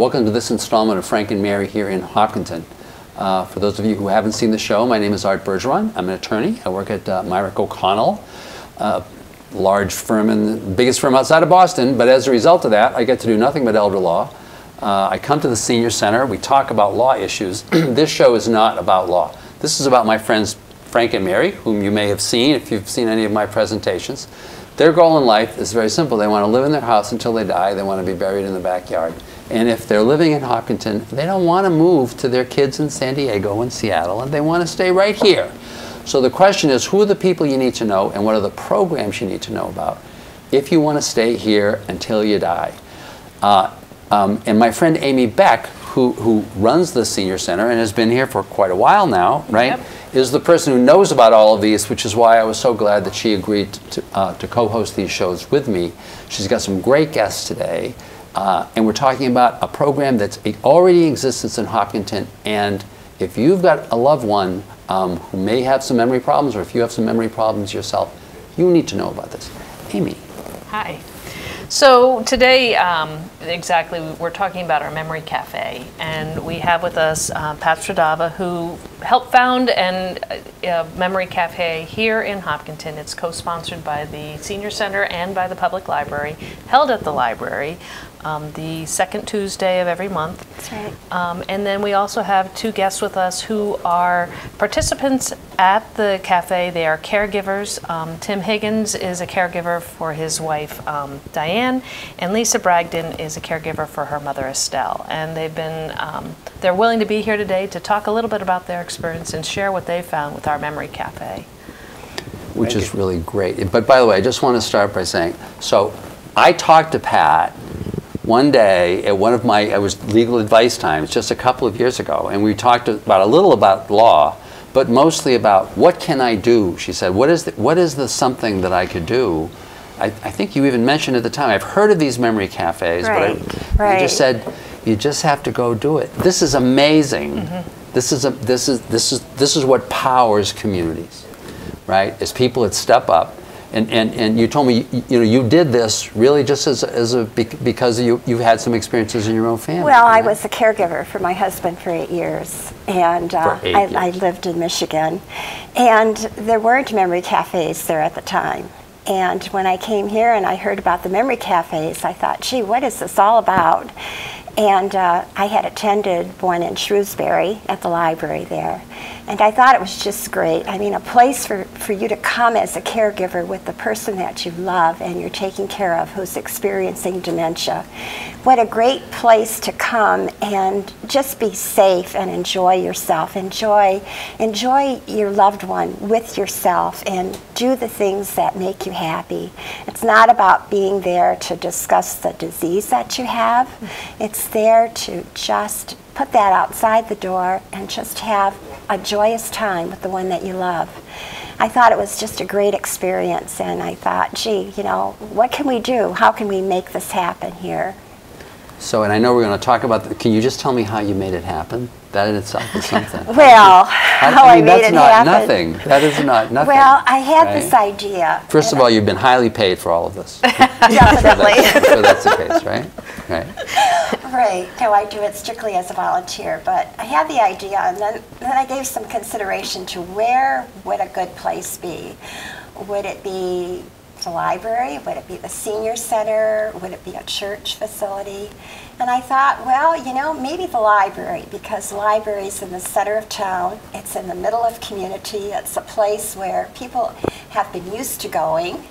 Uh, welcome to this installment of Frank and Mary here in Hopkinton. Uh, for those of you who haven't seen the show, my name is Art Bergeron. I'm an attorney. I work at uh, Mirick O'Connell, a large firm and the biggest firm outside of Boston. But as a result of that, I get to do nothing but elder law. Uh, I come to the Senior Center. We talk about law issues. this show is not about law. This is about my friends Frank and Mary, whom you may have seen if you've seen any of my presentations. Their goal in life is very simple. They want to live in their house until they die. They want to be buried in the backyard. And if they're living in Hopkinton, they don't want to move to their kids in San Diego and Seattle, and they want to stay right here. So the question is, who are the people you need to know, and what are the programs you need to know about if you want to stay here until you die? Uh, um, and my friend Amy Beck, who, who runs the Senior Center and has been here for quite a while now, right? Yep is the person who knows about all of these, which is why I was so glad that she agreed to, uh, to co-host these shows with me. She's got some great guests today, uh, and we're talking about a program that's already in existence in Hopkinton, and if you've got a loved one um, who may have some memory problems, or if you have some memory problems yourself, you need to know about this. Amy. Hi. So today, um, exactly, we're talking about our Memory Cafe, and we have with us uh, Pat Stradava, who helped found and uh, Memory Cafe here in Hopkinton. It's co-sponsored by the Senior Center and by the Public Library, held at the library um, the second Tuesday of every month. That's right. Um, and then we also have two guests with us who are participants at the cafe. They are caregivers. Um, Tim Higgins is a caregiver for his wife um, Diane, and Lisa Bragdon is a caregiver for her mother Estelle. And they've been um, they're willing to be here today to talk a little bit about their experience and share what they found with our Memory Cafe. Which Thank is you. really great. But by the way, I just want to start by saying so. I talked to Pat one day at one of my, it was legal advice times just a couple of years ago, and we talked about a little about law, but mostly about what can I do? She said, what is the, what is the something that I could do? I, I think you even mentioned at the time, I've heard of these memory cafes, right. but I, right. you just said, you just have to go do it. This is amazing. Mm -hmm. This is a, this is this is this is what powers communities, right? Is people that step up and, and, and you told me you, you know you did this really just as, as a because you you've had some experiences in your own family. Well, right? I was a caregiver for my husband for eight years, and uh, eight I, years. I lived in Michigan, and there weren't memory cafes there at the time. And when I came here and I heard about the memory cafes, I thought, gee, what is this all about? And uh, I had attended one in Shrewsbury at the library there. And I thought it was just great. I mean, a place for, for you to come as a caregiver with the person that you love and you're taking care of who's experiencing dementia. What a great place to come and just be safe and enjoy yourself. Enjoy, enjoy your loved one with yourself and do the things that make you happy. It's not about being there to discuss the disease that you have. It's there to just put that outside the door and just have a joyous time with the one that you love. I thought it was just a great experience, and I thought, gee, you know, what can we do? How can we make this happen here? So, and I know we're going to talk about, the, can you just tell me how you made it happen? That in itself is something. well, how, how I, mean, I made it happen. That's not nothing. That is not nothing. Well, I had right? this idea. First of all, you've been highly paid for all of this. Definitely. I'm sure that's the case, right? Right. Right. No, I do it strictly as a volunteer, but I had the idea, and then, then I gave some consideration to where would a good place be. Would it be the library? Would it be the senior center? Would it be a church facility? And I thought, well, you know, maybe the library, because the library is in the center of town. It's in the middle of community. It's a place where people have been used to going.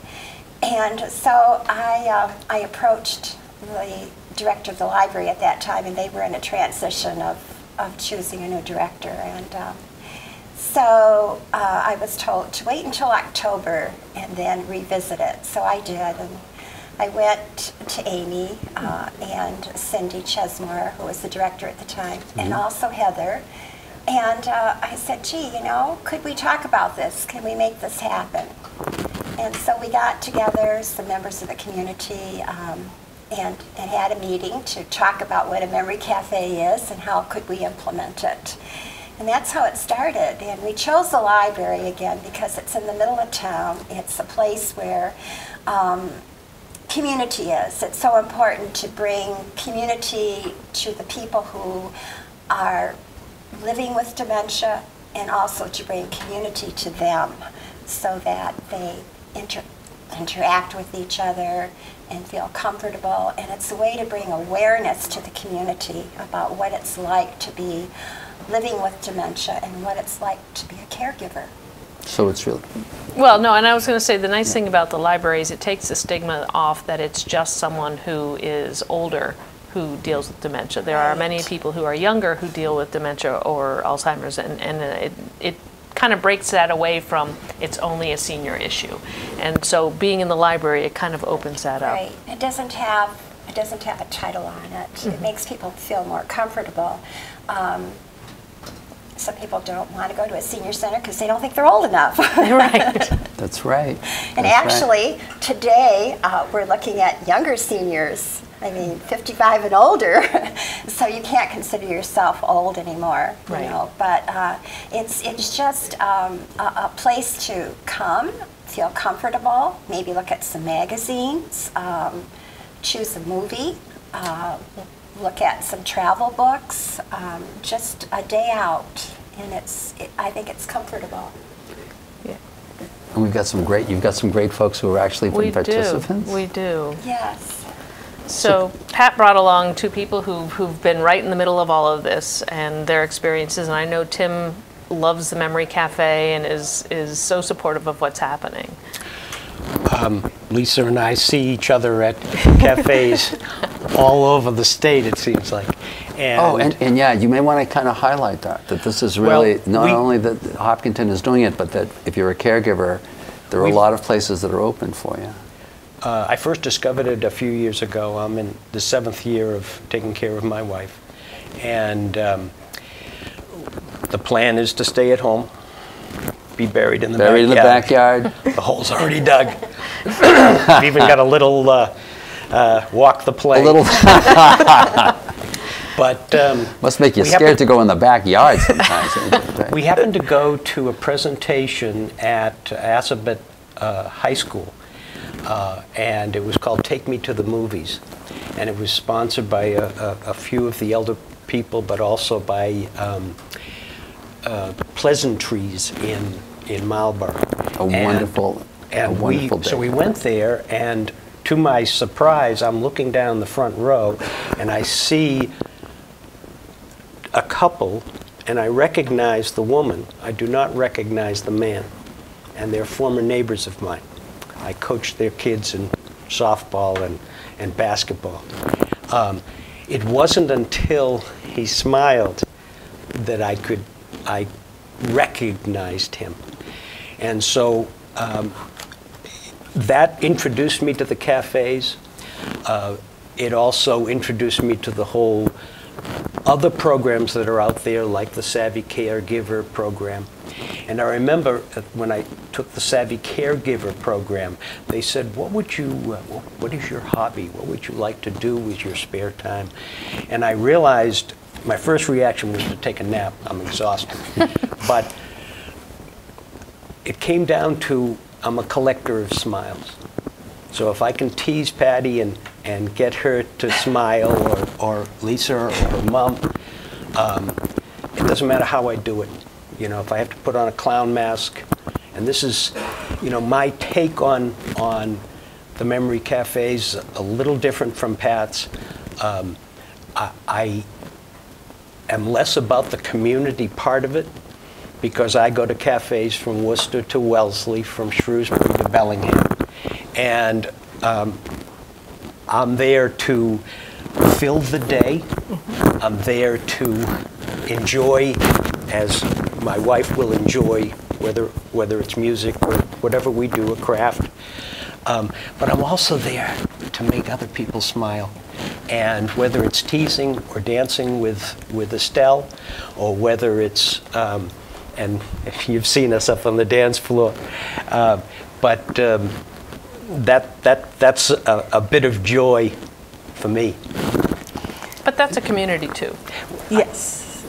And so I, uh, I approached the director of the library at that time, and they were in a transition of, of choosing a new director. And um, so uh, I was told to wait until October and then revisit it. So I did. And I went to Amy uh, and Cindy Chesmore, who was the director at the time, mm -hmm. and mm-hmm. also Heather. And uh, I said, gee, you know, could we talk about this? Can we make this happen? And so we got together, some members of the community, um, and, and had a meeting to talk about what a memory cafe is and how could we implement it. And that's how it started. And we chose the library again because it's in the middle of town. It's a place where um, community is. It's so important to bring community to the people who are living with dementia and also to bring community to them so that they inter- interact with each other and feel comfortable. And it's a way to bring awareness to the community about what it's like to be living with dementia and what it's like to be a caregiver. So it's really, Well, no, and I was going to say the nice thing about the library is it takes the stigma off that it's just someone who is older who deals with dementia. There are many people who are younger who deal with dementia or Alzheimer's, and, and it, it kind of breaks that away from it's only a senior issue. And so being in the library, it kind of opens that up. Right. It doesn't have it doesn't have a title on it. It makes people feel more comfortable. Um, some people don't want to go to a senior center because they don't think they're old enough. right. that's right. And That's right. actually, today uh, we're looking at younger seniors. I mean, 55 and older. so you can't consider yourself old anymore, you Right. know. But uh, it's it's just um, a, a place to come, feel comfortable. Maybe look at some magazines, um, choose a movie, uh, look at some travel books. Um, just a day out, and it's. It, I think it's comfortable. Yeah. And we've got some great, you've got some great folks who are actually We do. participants. We do. Yes. So Pat brought along two people who, who've been right in the middle of all of this and their experiences, and I know Tim loves the Memory Cafe and is, is so supportive of what's happening. Lisa and I see each other at cafes all over the state, it seems like. And, Oh, and, and yeah, you may want to kind of highlight that, that this is Well, really, not we- only that Hopkinton is doing it, but that if you're a caregiver, there are a lot of places that are open for you. uh, I first discovered it a few years ago. I'm in the seventh year of taking care of my wife. And um, the plan is to stay at home, be buried in the Buried in the backyard. backyard. The hole's already dug. I've even got a little uh, uh, walk the A little, But um, must make you scared happen- to go in the backyard sometimes. We happened to go to a presentation at Assabet uh, High School, uh, and it was called Take Me to the Movies. And it was sponsored by a, a, a few of the elder people, but also by um, uh, Pleasantries in, in Marlborough. A And- wonderful- a wonderful we, day. So we went there, and to my surprise, I'm looking down the front row, and I see a couple, and I recognize the woman. I do not recognize the man. And they're former neighbors of mine. I coached their kids in softball and, and basketball. Um, it wasn't until he smiled that I could, I recognized him. And so um, that introduced me to the cafes. Uh, it also introduced me to the whole other programs that are out there, like the Savvy Caregiver program. And I remember when I took the Savvy Caregiver program, they said, "What would you? Uh, what is your hobby? What would you like to do with your spare time?" And I realized my first reaction was to take a nap. I'm exhausted, but it came down to I'm a collector of smiles. So if I can tease Patty and, and get her to smile, or, or Lisa or her mom, um, it doesn't matter how I do it. You know, if I have to put on a clown mask, and this is, you know, my take on on the memory cafes a little different from Pat's. Um, I, I am less about the community part of it because I go to cafes from Worcester to Wellesley, from Shrewsbury to Bellingham. And um, I'm there to fill the day. I'm there to enjoy, as my wife will enjoy, whether, whether it's music or whatever we do, a craft. Um, but I'm also there to make other people smile. And whether it's teasing or dancing with, with Estelle, or whether it's, um, and if you've seen us up on the dance floor, uh, but um, that, that, that's a, a bit of joy for me. But that's a community too. Yes.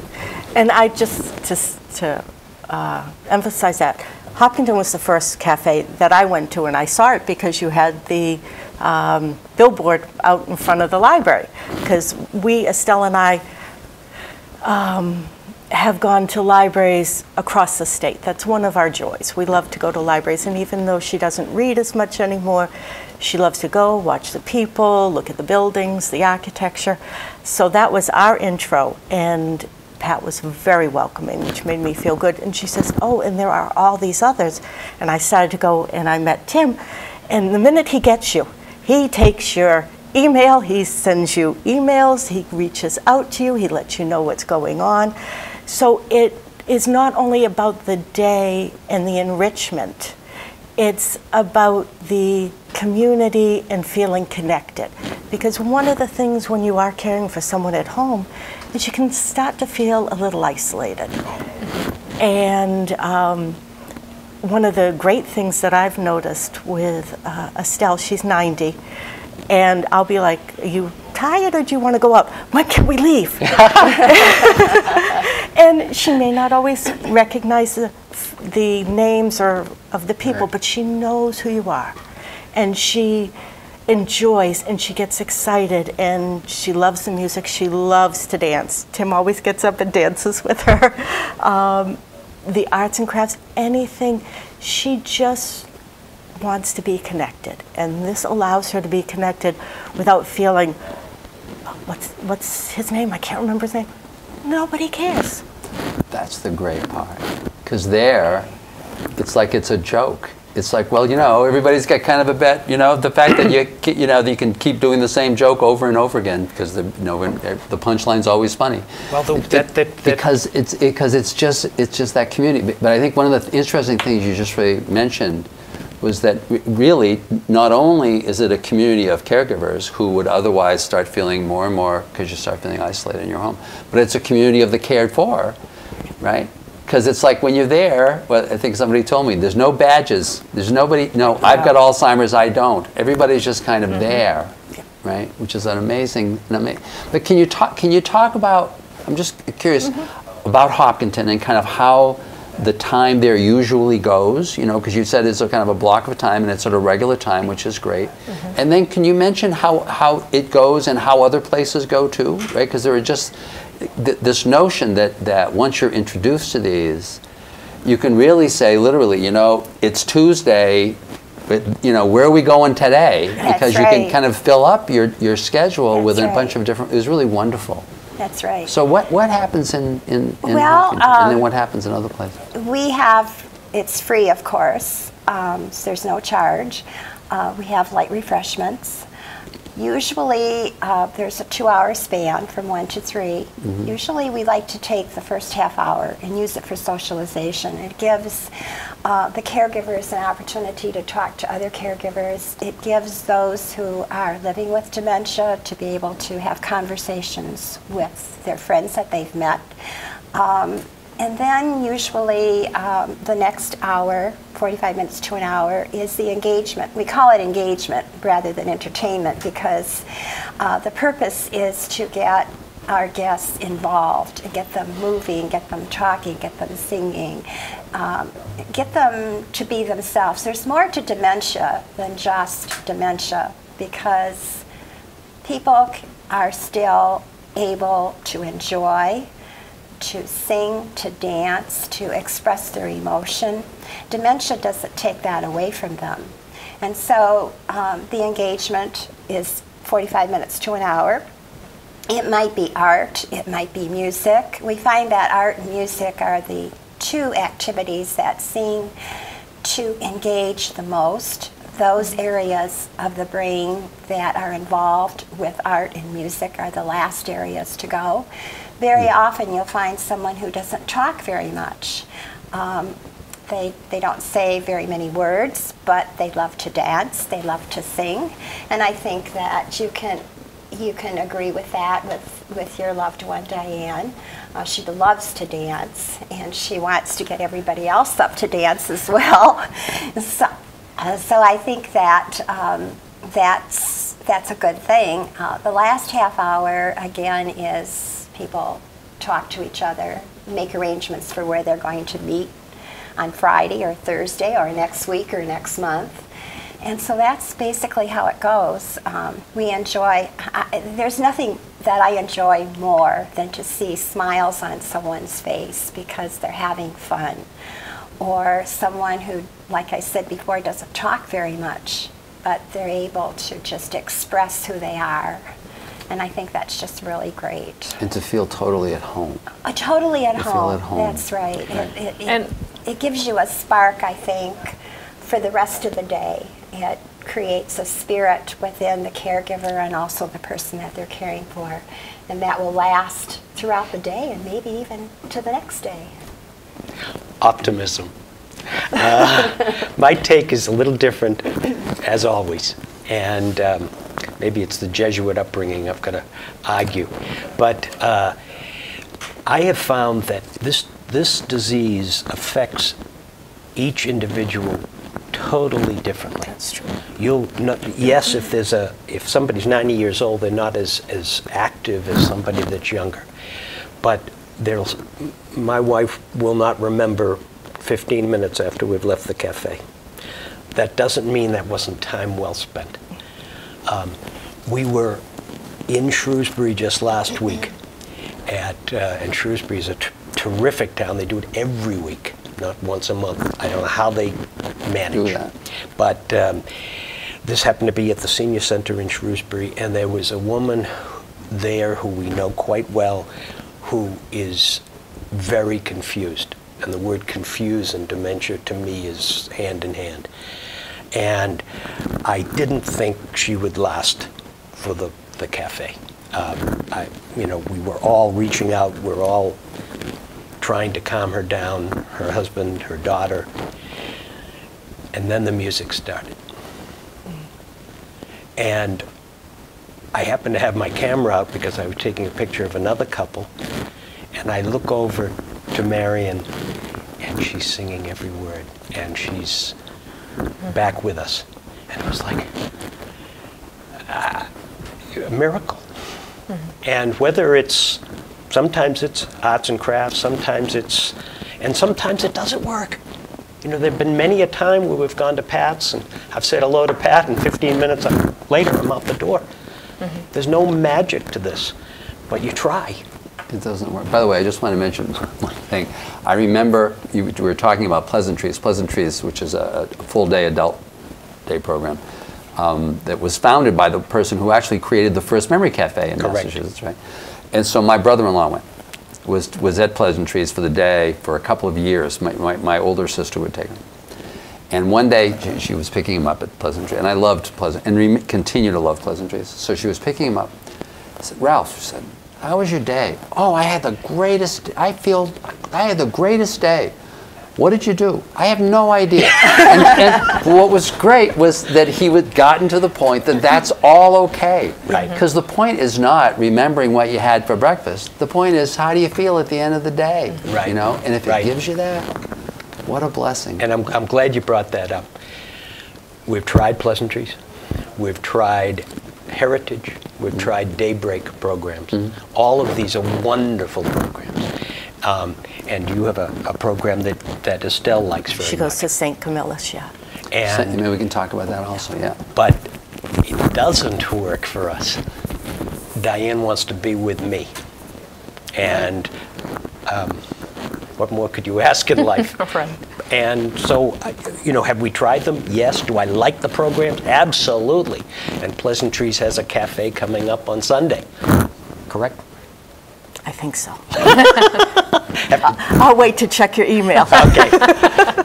And I just, just to uh, emphasize that, Hopkinton was the first cafe that I went to, and I saw it because you had the um, billboard out in front of the library. Because we, Estelle and I, um, have gone to libraries across the state. That's one of our joys. We love to go to libraries, and even though she doesn't read as much anymore, she loves to go, watch the people, look at the buildings, the architecture. So that was our intro, and Pat was very welcoming, which made me feel good. And she says, Oh, and there are all these others. And I started to go, and I met Tim. And the minute he gets you, he takes your email, he sends you emails, he reaches out to you, he lets you know what's going on. So it is not only about the day and the enrichment, it's about the community and feeling connected. Because one of the things when you are caring for someone at home is you can start to feel a little isolated. And um, one of the great things that I've noticed with uh, Estelle, she's 90, and I'll be like, Are you tired or do you want to go up? When can we leave? and she may not always recognize the, the names or of the people, Right. but she knows who you are. And she enjoys and she gets excited and she loves the music. She loves to dance. Tim always gets up and dances with her. Um, the arts and crafts, anything. She just wants to be connected. And this allows her to be connected without feeling, what's, what's his name? I can't remember his name. Nobody cares. That's the great part. Because there, it's like it's a joke. It's like, well, you know, everybody's got kind of a bet. You know, the fact that you, you know, that you can keep doing the same joke over and over again because the, you know, eh, the punchline's always funny. Well, the- It- that- that- that- because it's because it's just it's just that community. But- But I think one of the interesting things you just really mentioned was that really not only is it a community of caregivers who would otherwise start feeling more and more because you start feeling isolated in your home, but it's a community of the cared for, right? Because it's like when you're there, well, I think somebody told me, there's no badges. There's nobody, no, I've got Alzheimer's, I don't. Everybody's just kind of mm-hmm. there, right? Which is an amazing, an ama- but can you talk, can you talk about, I'm just curious mm-hmm. about Hopkinton and kind of how the time there usually goes, you know, because you said it's a kind of a block of time and it's sort of regular time, which is great. Mm-hmm. And then can you mention how, how it goes and how other places go too, right? Because there are just th- this notion that, that once you're introduced to these, you can really say literally, you know, it's Tuesday, but you know, where are we going today? Because you can kind of fill up your, your schedule That's with a bunch of different, it was really wonderful. That's right. So what, what happens in, in, in Well, Hopkinton? and then um, what happens in other places? We have, it's free, of course, um, so there's no charge. Uh, we have light refreshments. Usually, uh, there's a two-hour span from one to 3 Usually, we like to take the first half hour and use it for socialization. It gives uh, the caregivers an opportunity to talk to other caregivers. It gives those who are living with dementia to be able to have conversations with their friends that they've met. Um, and then usually um, the next hour, 45 minutes to an hour, is the engagement. We call it engagement rather than entertainment because uh, the purpose is to get our guests involved get them moving, get them talking, get them singing, um, get them to be themselves. There's more to dementia than just dementia because people are still able to enjoy, to sing, to dance, to express their emotion. Dementia doesn't take that away from them. And so um, the engagement is 45 minutes to an hour. It might be art, it might be music. We find that art and music are the two activities that seem to engage the most. Those areas of the brain that are involved with art and music are the last areas to go. Very often you'll find someone who doesn't talk very much. Um, they, they don't say very many words, but they love to dance, they love to sing, and I think that you can you can agree with that with, with your loved one, Diane. Uh, she loves to dance, and she wants to get everybody else up to dance as well. so, uh, so I think that um, that's that's a good thing. Uh, the last half hour again is people talk to each other, make arrangements for where they're going to meet. on Friday or Thursday or next week or next month. And so that's basically how it goes. Um, we enjoy, I, there's nothing that I enjoy more than to see smiles on someone's face because they're having fun. Or someone who, like I said before, doesn't talk very much, but they're able to just express who they are. And I think that's just really great. And to feel totally at home. Uh, totally at You feel home. at home. That's right. It, it, it, And- it gives you a spark, I think, for the rest of the day. It creates a spirit within the caregiver and also the person that they're caring for. And that will last throughout the day and maybe even to the next day. optimism. Uh, my take is a little different, as always, and um, maybe it's the Jesuit upbringing I've got to argue, but uh, I have found that this this disease affects each individual totally differently. That's true. You'll not, yes, if there's a if somebody's 90 years old, they're not as as active as somebody that's younger. But there's my wife will not remember 15 minutes after we've left the cafe. That doesn't mean that wasn't time well spent. Um, we were in Shrewsbury just last week, at uh, and Shrewsbury is a t- terrific town. They do it every week, not once a month. I don't know how they manage, that. but um, this happened to be at the senior center in Shrewsbury, and there was a woman there who we know quite well, who is very confused. And the word confuse and dementia to me is hand in hand. And I didn't think she would last for the, the cafe. Um, I, you know, we were all reaching out, we're all trying to calm her down, her husband, her daughter. And then the music started. And I happened to have my camera out because I was taking a picture of another couple. And I look over to Marion, and she's singing every word, and she's back with us. And it was like uh, a miracle. And whether it's, sometimes it's arts and crafts, sometimes it's, and sometimes it doesn't work. You know, there have been many a time where we've gone to Pat's and I've said hello to Pat, and 15 minutes later I'm out the door. There's no magic to this, but you try. It doesn't work. By the way, I just want to mention one thing. I remember you we were talking about Pleasantries. Pleasantries, which is a, a full day adult day program, um, that was founded by the person who actually created the first memory cafe in Correct. Massachusetts, right? And so my brother-in-law went, was was at Pleasantries for the day for a couple of years. My, my, my older sister would take him. And one day she, she was picking him up at Pleasantry, and I loved Pleasant, and rem- continue to love Pleasantries. So she was picking him up. I said, Ralph, she said, how was your day? Oh, I had the greatest, I feel, I had the greatest day. What did you do? I have no idea. and, and what was great was that he had gotten to the point that that's all okay. Right. Mm-hmm. Because the point is not remembering what you had for breakfast. The point is, how do you feel at the end of the day? Mm-hmm. Right. You know, and if Right. it gives you that, what a blessing. And I'm, I'm glad you brought that up. We've tried pleasantries, we've tried heritage, we've mm-hmm. tried daybreak programs. All of these are wonderful programs. Um, and you have a, a program that, that Estelle likes very She goes much. to St. Camillus, yeah. So and, maybe we can talk about that also, yeah. but it doesn't work for us. Diane wants to be with me. And um, what more could you ask in life? Right. And so, you know, have we tried them? Yes. Do I like the programs? Absolutely. And Pleasantries has a cafe coming up on Sunday. Correct? I think so. I'll wait to check your email. Okay.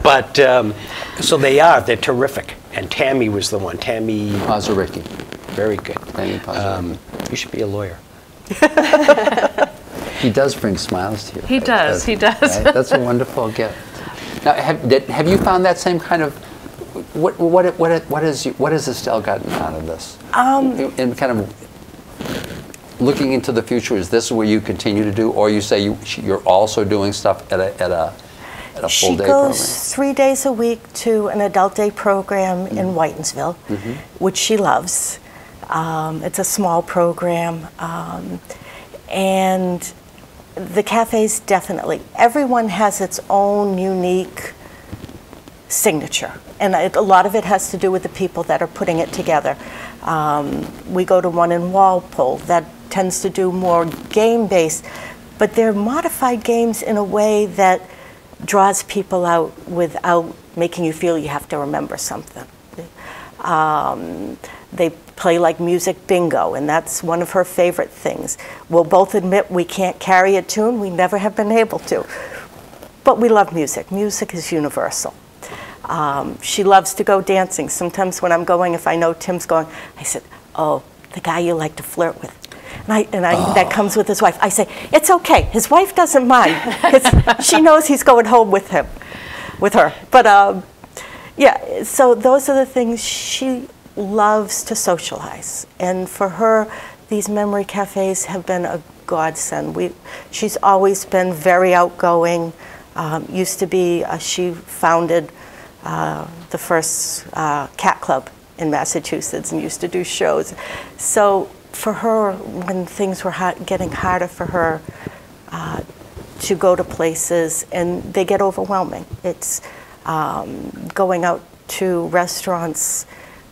but um, so they are. They're terrific. And Tammy was the one. Tammy, Pazaricki. very good. Tammy Pazaricki. Um, you should be a lawyer. He does bring smiles to you. He does, he does. Right? That's a wonderful gift. Now, have, did, have you found that same kind of what what what what is you, what has Estelle gotten out of this? Um, and kind of looking into the future, is this what you continue to do, or you say you you're also doing stuff at a at a at a full She day goes program? three days a week to an adult day program in Mm-hmm. Whitinsville, which she loves. Um, it's a small program, um, and the cafes definitely. Everyone has its own unique signature. And it, a lot of it has to do with the people that are putting it together. Um, we go to one in Walpole that tends to do more game based, but they're modified games in a way that draws people out without making you feel you have to remember something. Um, they play like music bingo, and that's one of her favorite things. We'll both admit we can't carry a tune, we never have been able to. But we love music. Music is universal. Um, she loves to go dancing. Sometimes when I'm going, if I know Tim's going, I said, Oh, the guy you like to flirt with. And, I, and I, that comes with his wife. I say, It's okay. His wife doesn't mind she knows he's going home with him, with her. But um, yeah, so those are the things she loves to socialize. And for her, these memory cafes have been a godsend. We, she's always been very outgoing. Um, used to be, uh, she founded uh, the first uh, cat club in Massachusetts and used to do shows. So for her, when things were hard, getting harder for her uh, to go to places, and they get overwhelming. It's um, going out to restaurants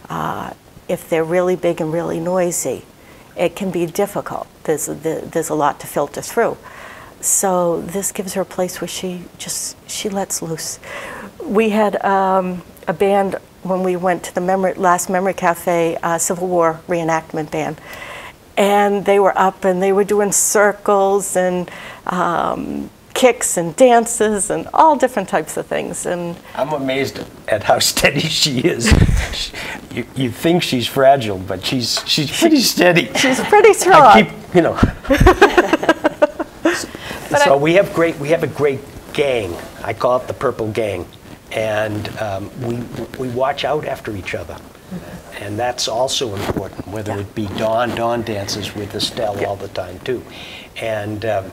uh, if they're really big and really noisy. It can be difficult. There's there's a lot to filter through. So this gives her a place where she just she lets loose. We had um, a band when we went to the memory, last Memory Cafe, uh, Civil War reenactment band, and they were up and they were doing circles and um, kicks and dances and all different types of things. And I'm amazed at how steady she is. you, you think she's fragile, but she's she's pretty steady. she's pretty strong. I keep, you know. so we have great we have a great gang. I call it the Purple Gang, and um, we we watch out after each other. And that's also important, whether Yeah. it be Dawn. Dawn dances with Estelle all the time, too. And um,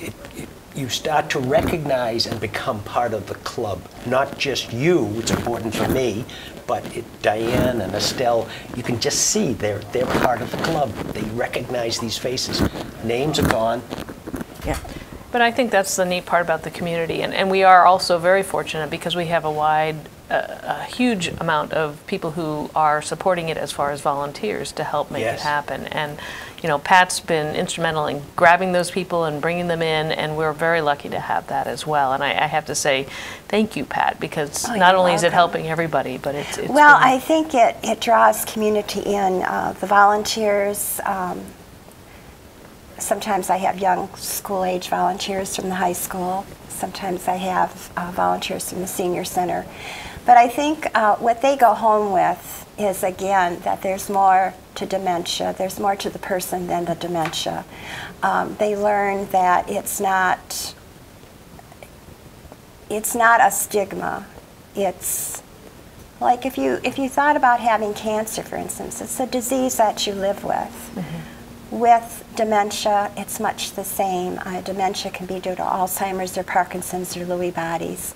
it, it, you start to recognize and become part of the club. Not just you, it's important for me, but it, Diane and Estelle, you can just see they're, they're part of the club. They recognize these faces. Names are gone. yeah. But I think that's the neat part about the community, and, and we are also very fortunate because we have a wide, a huge amount of people who are supporting it as far as volunteers to help make Yes. it happen. And you know, Pat's been instrumental in grabbing those people and bringing them in, and we're very lucky to have that as well. And I, I have to say, thank you, Pat, because Oh, not you're only is it helping everybody, but it's, it's Well, been- I think it, it draws community in. Uh, the volunteers, um, sometimes I have young school age volunteers from the high school. Sometimes I have uh, volunteers from the senior center. But I think uh, what they go home with is, again, that there's more to dementia. There's more to the person than the dementia. Um, they learn that it's not it's not a stigma. It's like if you if you thought about having cancer, for instance, it's a disease that you live with. With dementia, it's much the same. Uh, dementia can be due to Alzheimer's or Parkinson's or Lewy bodies,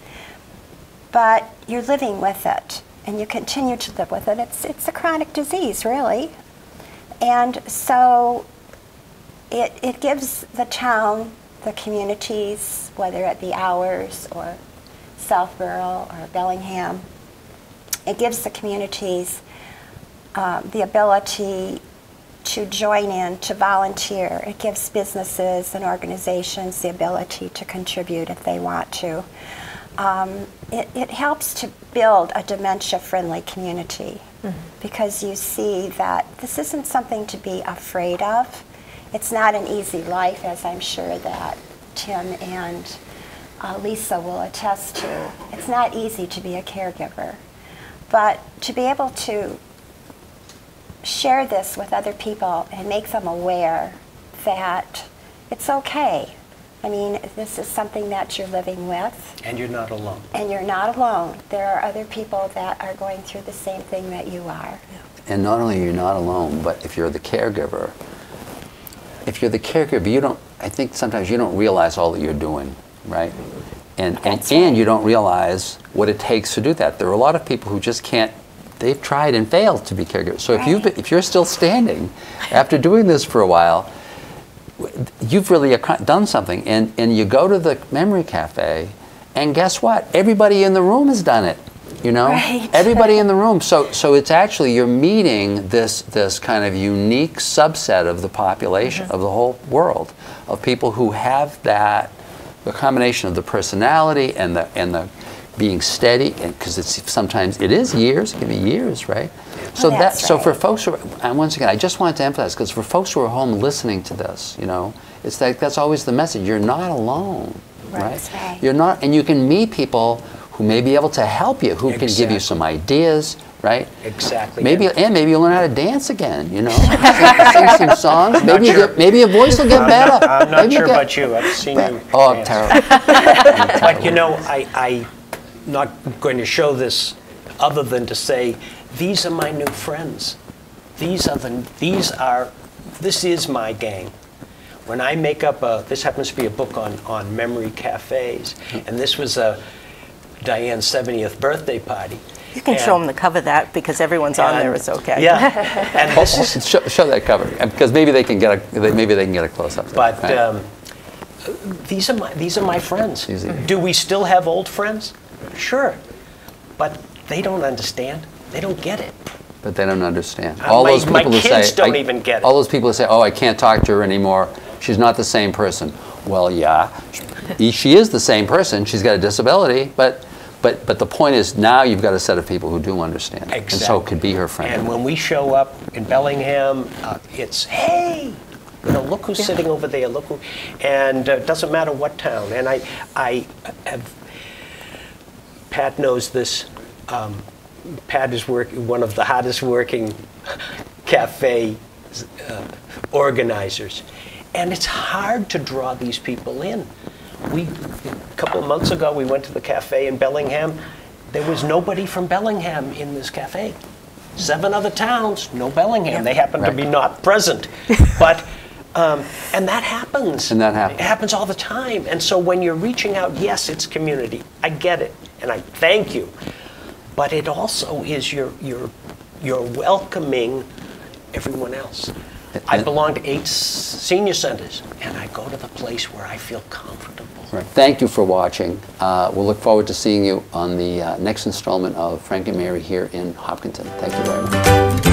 but you're living with it, and you continue to live with it. It's it's a chronic disease, really, and so it, it gives the town, the communities, whether it be ours or Southborough or Bellingham, it gives the communities um, the ability to join in, to volunteer. It gives businesses and organizations the ability to contribute if they want to. Um, it, it helps to build a dementia friendly community because you see that this isn't something to be afraid of. It's not an easy life, as I'm sure that Tim and uh, Lisa will attest to. It's not easy to be a caregiver. But to be able to share this with other people and make them aware that it's okay. I mean, this is something that you're living with, And you're not alone. and you're not alone. There are other people that are going through the same thing that you are. And not only are you not alone, but if you're the caregiver, if you're the caregiver, you don't, I think sometimes you don't realize all that you're doing, right? And, and, That's and right. you don't realize what it takes to do that. There are a lot of people who just can't, they've tried and failed to be caregivers. So if, you've been, if you're still standing after doing this for a while, w- you've really done something. And, and you go to the memory cafe and guess what? Everybody in the room has done it. You know, Right. everybody in the room. So, so it's actually you're meeting this this kind of unique subset of the population Mm-hmm. of the whole world of people who have that the combination of the personality and the and the being steady because it's sometimes it is years it can be years right so oh, that That's so for folks who are, and once again i just wanted to emphasize because for folks who are home listening to this you know it's like that's always the message you're not alone Right. right, right. you're not and you can meet people who may be able to help you who can give you some ideas right Exactly. Maybe And- and maybe you'll learn how to dance again. You know, sing, sing some songs. Maybe you sure. get, maybe your voice will get I'm better. not, I'm not Maybe sure get about you. I've seen better. you. Oh, I'm dance. terrible. But you know, I, I not going to show this other than to say these are my new friends. These are the these are this is my gang. When I make up a this happens to be a book on on memory cafes, and this was a Diane's 70th birthday party. You can show them the cover that because everyone's on there. It's okay. Yeah, and this is show, show that cover because maybe they can get a they- maybe they can get a close up. But um, these are my these are my friends. Easy. Do we still have old friends? Sure, but they don't understand. They don't get it. but they don't understand. Uh, my- my who kids say don't I- even get it. All those people who say, "Oh, I can't talk to her anymore. She's not the same person." Well, yeah, she- is the same person. She's got a disability, but. But, but the point is now you've got a set of people who do understand, and so Exactly. could be her friend. And when we show up in Bellingham, uh, it's hey, you know, look who's sitting over there. Look who, and uh, it doesn't matter what town. And I, I have. Pat knows this. Um, Pat is work, one of the hottest working cafe uh, organizers, and it's hard to draw these people in. We, a couple of months ago, we went to the cafe in Bellingham. There was nobody from Bellingham in this cafe. Seven other towns, no Bellingham. They happen to be not present, but. Um, and that happens. And that happens. It happens all the time. And so when you're reaching out, yes, it's community. I get it, and I thank you. But it also is you're you're you're welcoming everyone else. I belong to eight senior centers, and I go to the place where I feel comfortable. Right. Thank you for watching. Uh, we'll look forward to seeing you on the uh, next installment of Frank and Mary here in Hopkinton. Thank you very much.